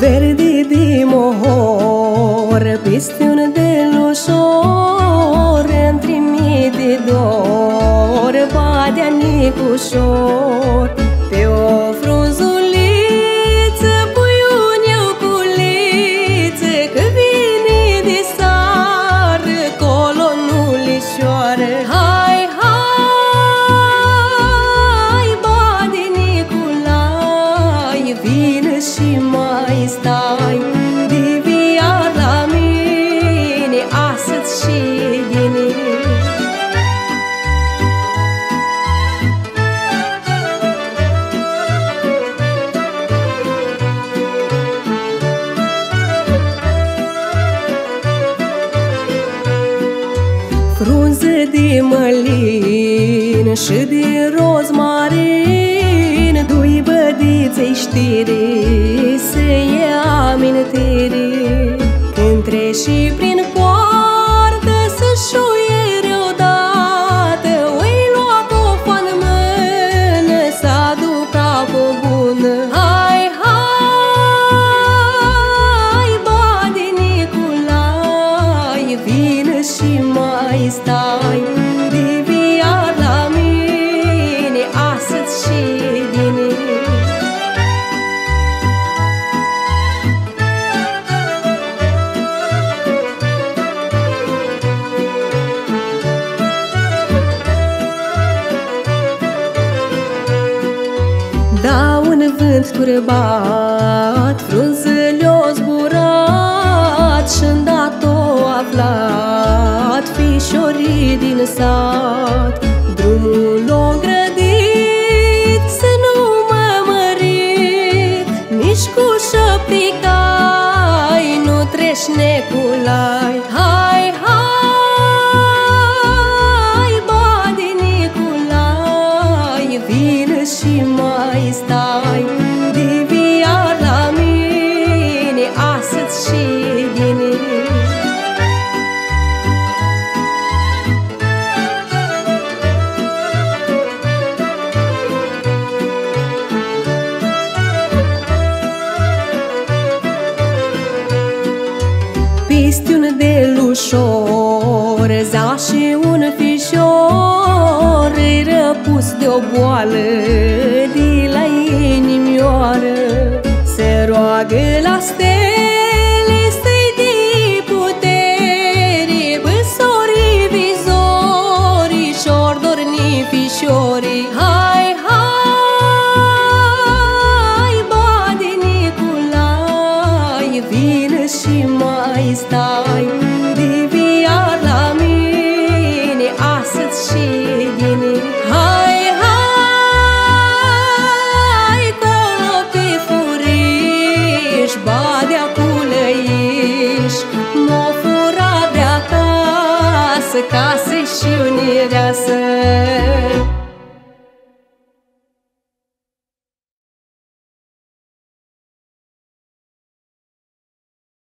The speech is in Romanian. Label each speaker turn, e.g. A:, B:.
A: Verde de mohor Peste un delușor Îmi de dor Badea Nicușor Frunze de mălin și de rozmarin Dui bădiței știre să ia amintire Când treci prin un vânt turbat, frunzele o zburat și îndată aflat fișorii din sat. Drumul o grădit să nu mă mărit, nici cu șapte cai nu treci neculai. Hai, hai, bade Niculai, vină și mai stai Pistiun de lușor Za și un fișor Îi răpus de o boală De la inimioară. Se roagă la stele Să-i dea putere Băsorii, vizorii Și-or dorni fișorii. Hai, hai, stai De via la mine astăzi și din Hai, hai, colo pe furiș Badea cu lăiș M-o fura de acasă Ca să-și unireasă